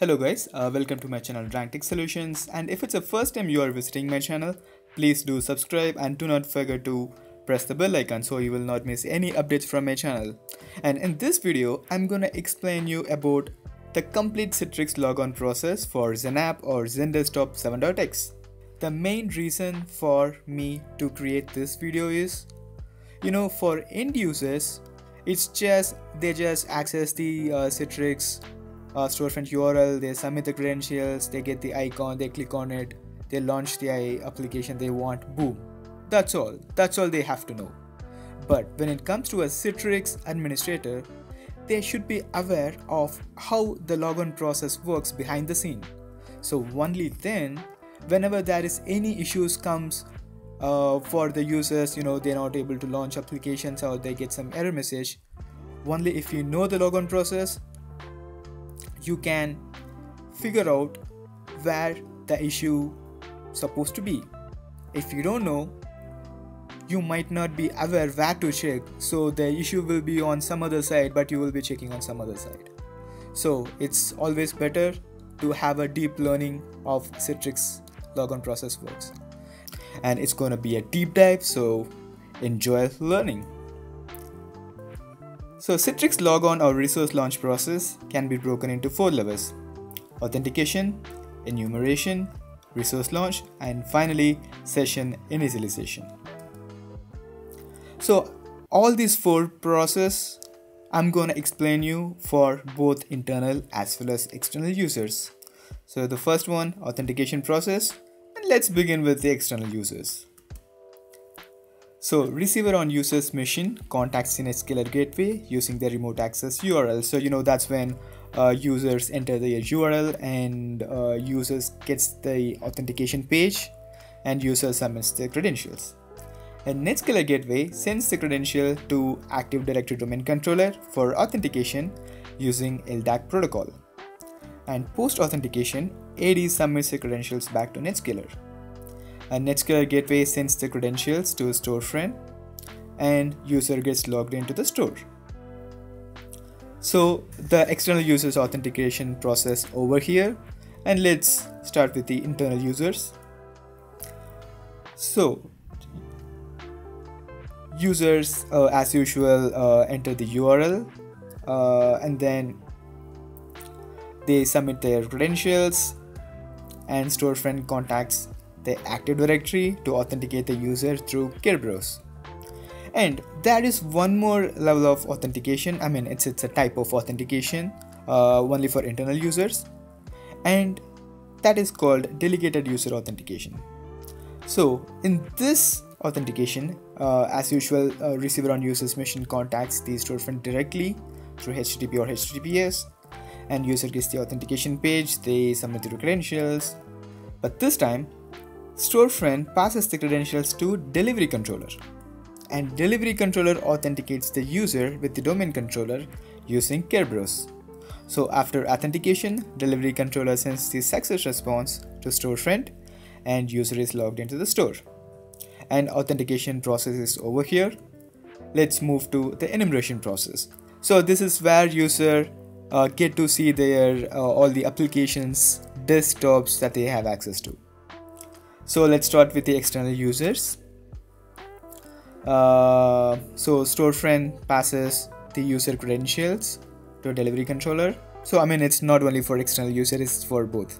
Hello guys, uh, welcome to my channel Rank Tech Solutions and if it's the first time you are visiting my channel, please do subscribe and do not forget to press the bell icon so you will not miss any updates from my channel. And in this video, I'm gonna explain you about the complete Citrix logon process for XenApp or XenDesktop 7.x. The main reason for me to create this video is, you know, for end users, it's just they just access the uh, Citrix uh, storefront URL, they submit the credentials, they get the icon, they click on it, they launch the application they want, boom. That's all. That's all they have to know. But when it comes to a Citrix administrator, they should be aware of how the logon process works behind the scene. So only then, whenever there is any issues comes uh, for the users, you know, they're not able to launch applications or they get some error message, only if you know the logon process, you can figure out where the issue supposed to be. If you don't know, you might not be aware where to check, so the issue will be on some other side, but you will be checking on some other side. So it's always better to have a deep learning of Citrix logon process works. And it's gonna be a deep dive, so enjoy learning. So Citrix logon or resource launch process can be broken into four levels. Authentication, enumeration, resource launch, and finally session initialization. So all these four process I'm gonna explain you for both internal as well as external users. So the first one, authentication process, and let's begin with the external users. So receiver on user's machine contacts Netscaler gateway using the remote access URL. So you know that's when uh, users enter the URL and uh, users gets the authentication page and user submits the credentials. And Netscaler gateway sends the credential to Active Directory Domain Controller for authentication using LDAP protocol. And post authentication, AD submits the credentials back to Netscaler a Netscaler gateway sends the credentials to a storefront and user gets logged into the store. So the external users authentication process over here and let's start with the internal users. So users uh, as usual uh, enter the URL uh, and then they submit their credentials and storefront contacts the Active Directory to authenticate the user through Kerberos. And there is one more level of authentication. I mean, it's it's a type of authentication uh, only for internal users, and that is called delegated user authentication. So in this authentication, uh, as usual, uh, receiver on user's machine contacts the storefront directly through HTTP or HTTPS, and user gets the authentication page. They submit their credentials, but this time storefront passes the credentials to delivery controller and delivery controller authenticates the user with the domain controller using Kerberos. So after authentication, delivery controller sends the success response to storefront and user is logged into the store. And authentication process is over here. Let's move to the enumeration process. So this is where user uh, get to see their uh, all the applications, desktops that they have access to. So let's start with the external users. Uh, so storefront passes the user credentials to delivery controller. So I mean it's not only for external user, it's for both.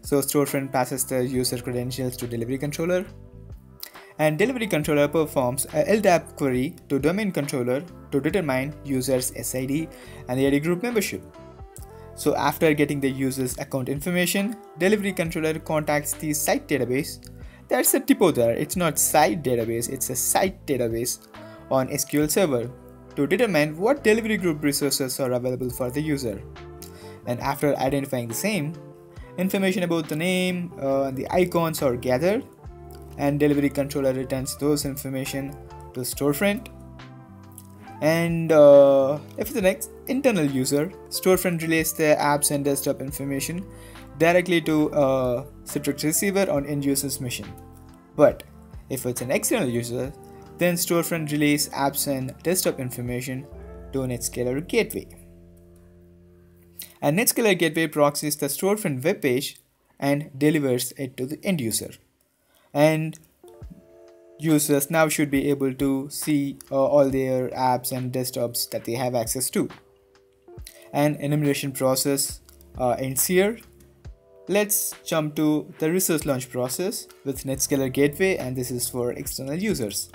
So storefront passes the user credentials to delivery controller. And delivery controller performs a LDAP query to domain controller to determine user's SID and the AD group membership. So after getting the user's account information, delivery controller contacts the site database. That's a typo there, it's not site database, it's a site database on SQL Server to determine what delivery group resources are available for the user. And after identifying the same, information about the name uh, and the icons are gathered and delivery controller returns those information to storefront and uh, if the next internal user, storefront relays their apps and desktop information directly to a Citrix receiver on end user's machine. But if it's an external user, then storefront relays apps and desktop information to Netscaler gateway. And Netscaler Gateway proxies the storefront web page and delivers it to the end user. And users now should be able to see uh, all their apps and desktops that they have access to. And enumeration process uh, ends here. Let's jump to the resource launch process with Netscaler Gateway and this is for external users.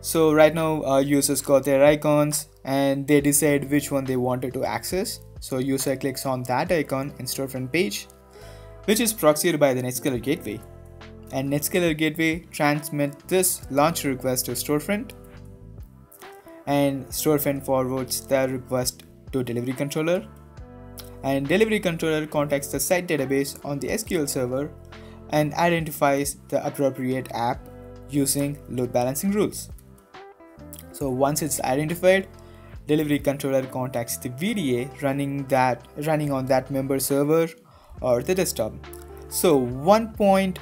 So right now uh, users got their icons and they decide which one they wanted to access. So user clicks on that icon in storefront page which is proxied by the Netscaler Gateway and Netscaler Gateway transmits this launch request to Storefront and Storefront forwards the request to delivery controller and delivery controller contacts the site database on the SQL server and identifies the appropriate app using load balancing rules. So once it's identified, delivery controller contacts the VDA running that running on that member server or the desktop. So one point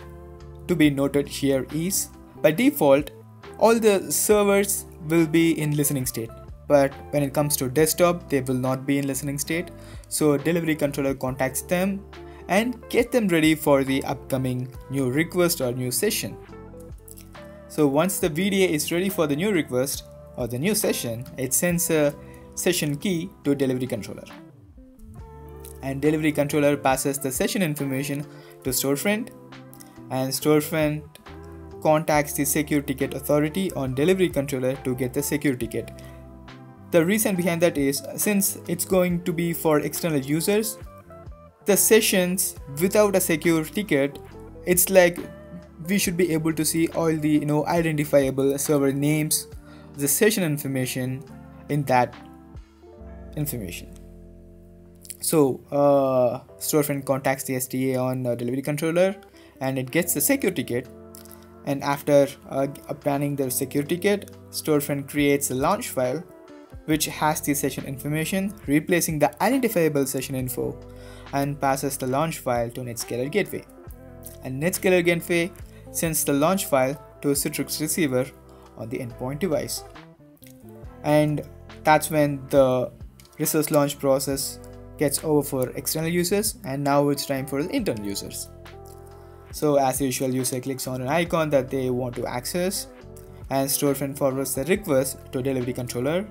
to be noted here is by default all the servers will be in listening state. But when it comes to desktop they will not be in listening state. So delivery controller contacts them and get them ready for the upcoming new request or new session. So once the VDA is ready for the new request or the new session it sends a session key to delivery controller. And delivery controller passes the session information to storefront and storefront contacts the secure ticket authority on delivery controller to get the secure ticket. The reason behind that is since it's going to be for external users, the sessions without a secure ticket, it's like we should be able to see all the you know identifiable server names, the session information in that information. So uh, storefront contacts the STA on uh, delivery controller and it gets the secure ticket and after uh, appending the secure ticket storefront creates a launch file which has the session information replacing the identifiable session info and passes the launch file to Netscaler Gateway. And Netscaler Gateway sends the launch file to a Citrix receiver on the endpoint device. And that's when the resource launch process gets over for external users and now it's time for internal users. So as usual, user clicks on an icon that they want to access and storefront forwards the request to delivery controller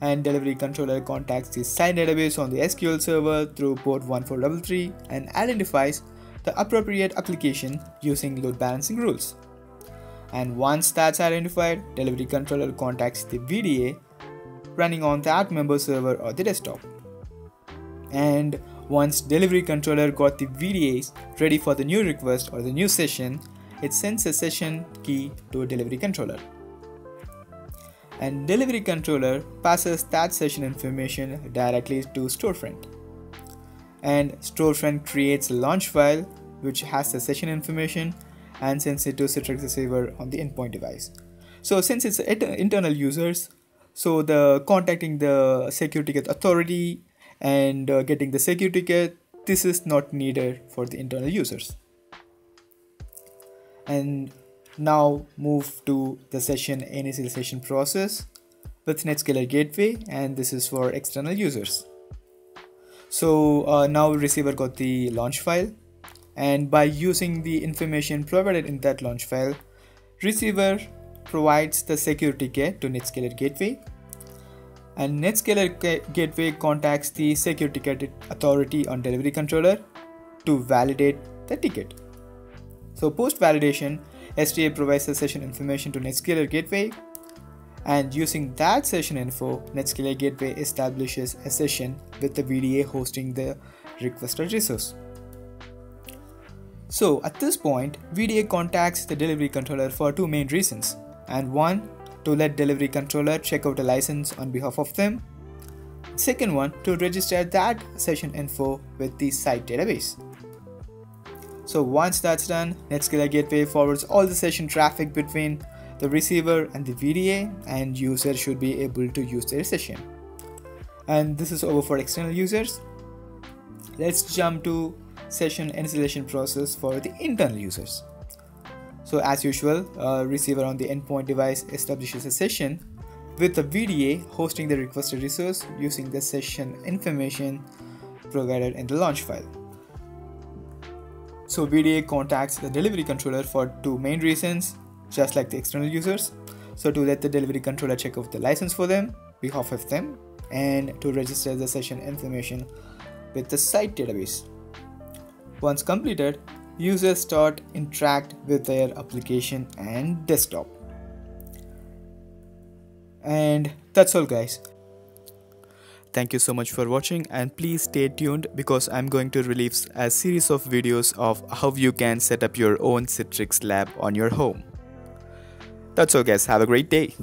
and delivery controller contacts the site database on the SQL server through port 1433 and identifies the appropriate application using load balancing rules. And once that's identified, delivery controller contacts the VDA running on that member server or the desktop. And once delivery controller got the VDAs ready for the new request or the new session, it sends a session key to delivery controller. And delivery controller passes that session information directly to storefront. And storefront creates a launch file which has the session information and sends it to Citrix receiver on the endpoint device. So since it's internal users, so the contacting the security authority and uh, getting the security key this is not needed for the internal users and now move to the session initialization process with Netscaler Gateway and this is for external users. So uh, now receiver got the launch file and by using the information provided in that launch file, receiver provides the security key to Netscaler Gateway and Netscaler Gateway contacts the security ticket authority on delivery controller to validate the ticket. So post validation, STA provides the session information to Netscaler Gateway and using that session info, Netscaler Gateway establishes a session with the VDA hosting the requested resource. So at this point, VDA contacts the delivery controller for two main reasons and one to let delivery controller check out a license on behalf of them. Second one, to register that session info with the site database. So once that's done, Netscaler Gateway forwards all the session traffic between the receiver and the VDA and user should be able to use their session. And this is over for external users. Let's jump to session installation process for the internal users. So as usual, a receiver on the endpoint device establishes a session with the VDA hosting the requested resource using the session information provided in the launch file. So VDA contacts the delivery controller for two main reasons, just like the external users. So to let the delivery controller check off the license for them, behalf of them, and to register the session information with the site database. Once completed, users start interact with their application and desktop. And that's all guys. Thank you so much for watching and please stay tuned because I'm going to release a series of videos of how you can set up your own Citrix lab on your home. That's all guys, have a great day.